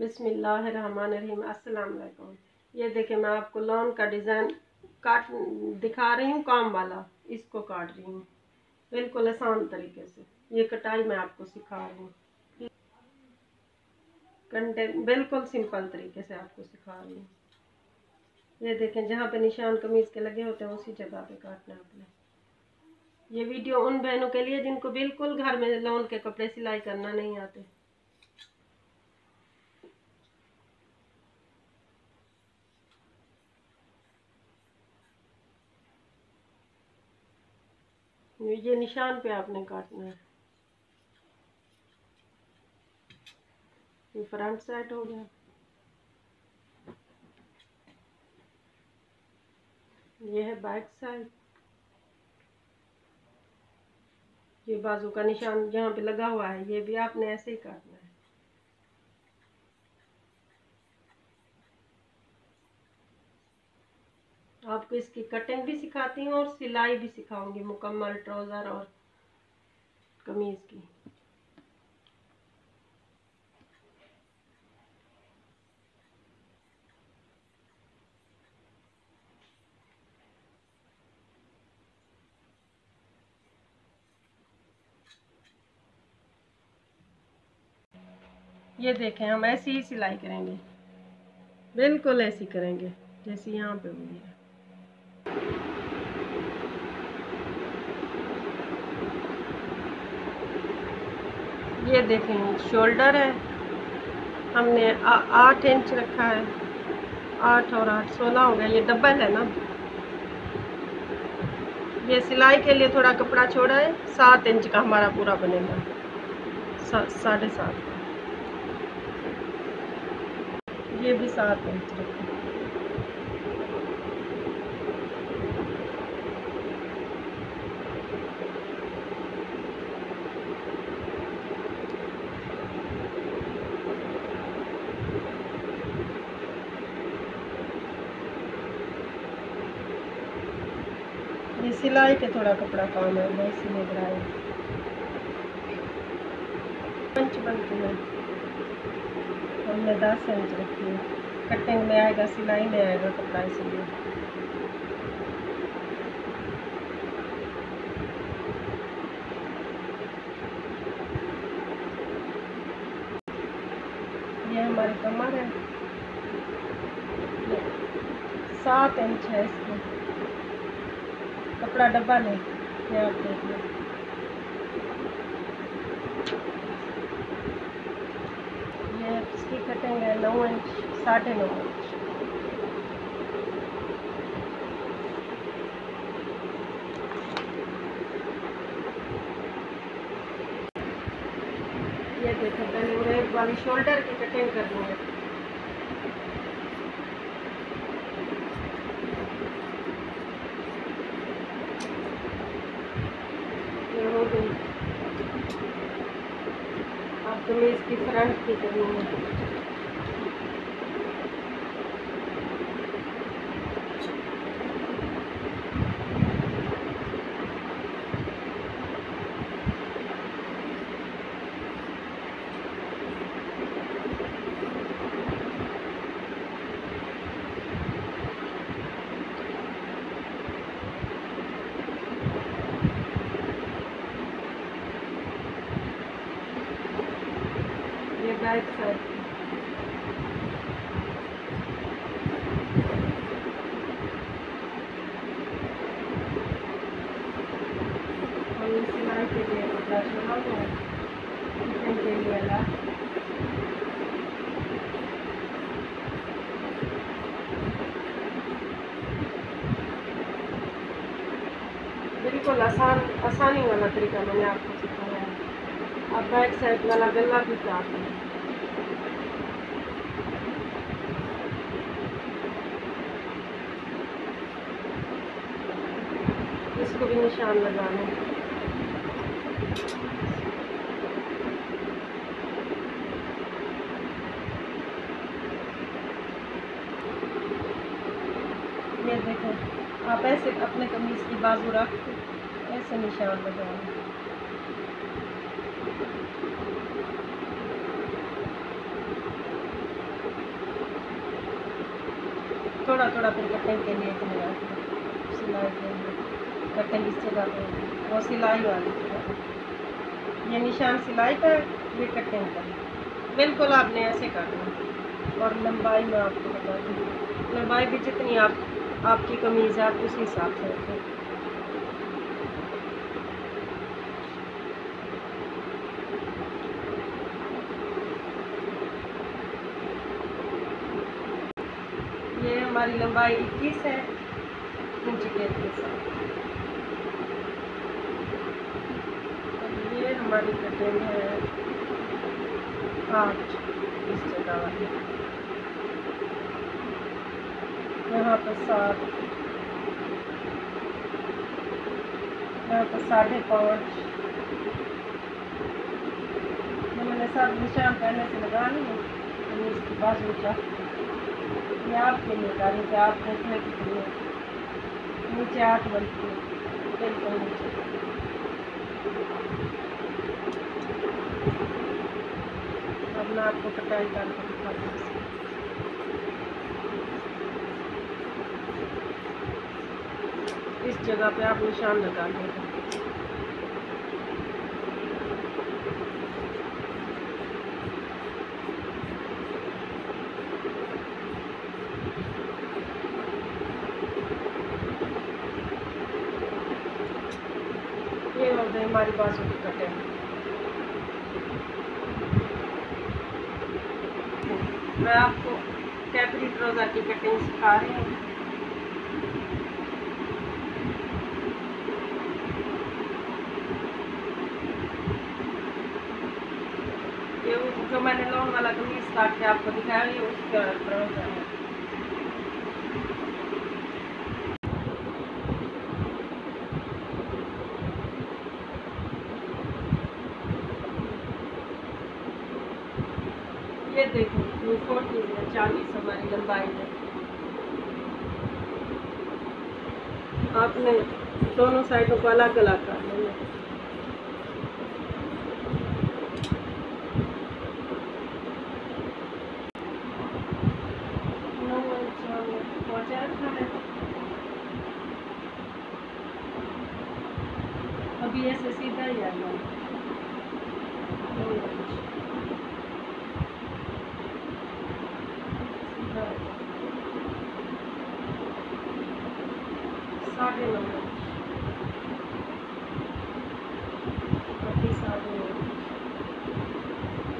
अस्सलाम वालेकुम ये देखें मैं आपको लॉन का डिज़ाइन काट, दिखा रही हूँ, काम वाला। इसको काट रही हूँ, बिल्कुल आसान तरीके से। ये कटाई मैं आपको सिखा रही हूँ। कंटेंट बिल्कुल सिंपल तरीके से आपको सिखा रही हूँ। ये देखें, जहाँ पे निशान कमीज़ के लगे होते हैं, उसी जगह पे काटना है ये वीडियो उन बहनों के लिए, जिनको बिल्कुल घर में लॉन के कपड़े सिलाई करना नहीं आते। ये निशान पे आपने काटना है। ये फ्रंट साइड हो गया। ये है बैक साइड ये बाजू का निशान जहाँ पे लगा हुआ है, ये भी आपने ऐसे ही काटना है। आपको इसकी कटिंग भी सिखाती हूँ और सिलाई भी सिखाऊँगी, मुकम्मल ट्राउज़र और कमीज़ की। ये देखें, हम ऐसी ही सिलाई करेंगे। बिल्कुल ऐसी करेंगे, जैसी यहाँ पे हुई है ये देखें शोल्डर है। हमने आठ इंच रखा है। आठ और आठ, सोलह हो गया। ये डबल है ना? ये सिलाई के लिए थोड़ा कपड़ा छोड़ा है। सात इंच का हमारा पूरा बनेगा। साढ़े सात। ये भी सात इंच रखा ये सिलाई के थोड़ा कपड़ा काम है, मैं इसीलिए बनाया पंच बनती है हमने दस इंच रखी है। कटिंग में आएगा, सिलाई में आएगा कपड़ा इसलिए। ये हमारी कमर है। सात इंच है इसकी कपड़ा डब्बा ये आप देख लें। ये इसकी कटिंग है नौ इंच साढ़े नौ इंच ये देखो वाली शोल्डर की कटिंग करनी हो गई अब तुम्हें इसकी फ्रंट बैक साइड बिल्कुल आसान, आसानी वाला तरीका मैंने आपको सिखाया है। अब बैक साइड वाला गला भी काट लें इसको भी निशान लगा लें ये देखो, आप ऐसे अपने कमीज की बाजू रख ऐसे निशान लगाएँ थोड़ा थोड़ा फिर कटिंग के लिए सिलाई के लिए। कटिंग इस जगह पे। वो सिलाई वाली। ये निशान सिलाई का ये कटिंग का बिल्कुल आपने ऐसे करना और लंबाई में आपको बता दूँ। लंबाई भी जितनी आप, आपकी कमीज़ है, आप उसी हिसाब से रखें। ये हमारी लंबाई 21 है, इंच के साथ हमारी कटिंग है। आठ इस जगह यहाँ पर सात। यहाँ पर साढ़े पाँच। मैंने सब निशान पहले से लगा लिए इसके बाजू का ये आपके लिए गाड़ी से आप देखने के लिए। नीचे आठ बनती है बिल्कुल नीचे। आपको कटाई करके इस जगह पे आप निशान लगा लेंगे ये हो हमारी बाजू की कटिंग मैं आपको कैपरी ट्रोज़ा की कटिंग सिखा रही हूँ। जो मैंने लॉन्ग वाला कमीज काट के आपको दिखाया ये उसका ट्रोज़ा है ये देखो ये फोर्टी है चालीस हमारी लंबाई है। आपने दोनों साइडों को अलग अलग कर लेना अभी ऐसे सीधा ही आएगा नौ इंच साढ़े नौ अभी साढ़े नौ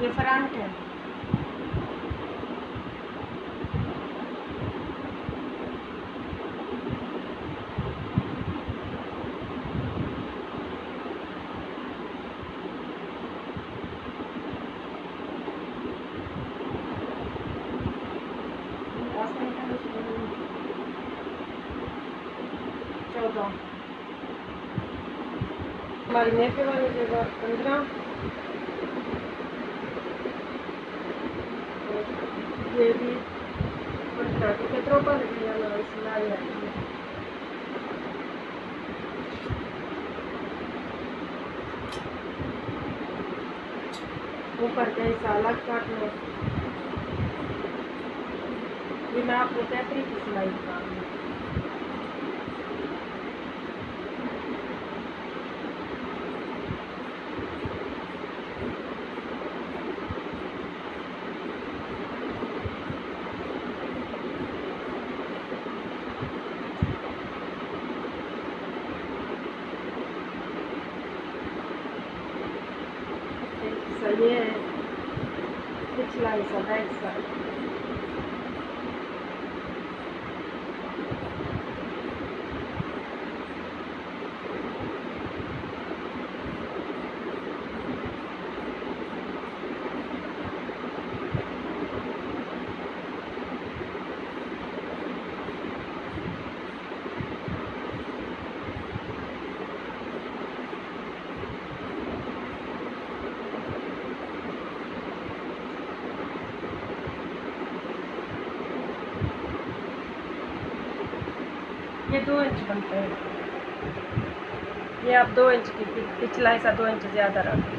ये फ्रंट है चौदह हमारी नेफे वाली जगह पंद्रह ये भी पंद्रह कितनों पर सिलाई आई है ऊपर का हिस्सा अलग काटना ये मैं आपको कैपरी की सिलाई हूँ एक हिस्सा ये है पिछला हिस्सा ये दो इंच बनते हैं। ये आप दो इंच की पिछला हिस्सा दो इंच ज़्यादा रख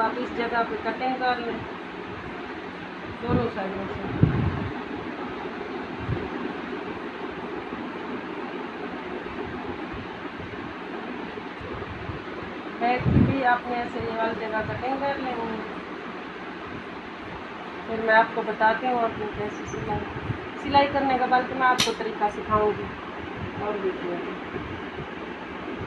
आप इस जगह पे कटेंगे और दोनों साइडों से। भी आपने ऐसे ये वाली जगह कटिंग कर लेंगे फिर मैं आपको बताती हूँ अपनी कैसे सिलाई सिलाई करने का बल्कि मैं आपको तरीका सिखाऊँगी। और वीडियो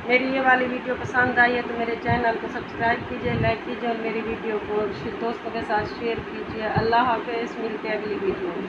मेरी ये वाली वीडियो पसंद आई है तो मेरे चैनल को सब्सक्राइब कीजिए लाइक कीजिए और मेरी वीडियो को दोस्तों के साथ शेयर कीजिए। अल्लाह हाफिज़, मिलते अगली वीडियो में।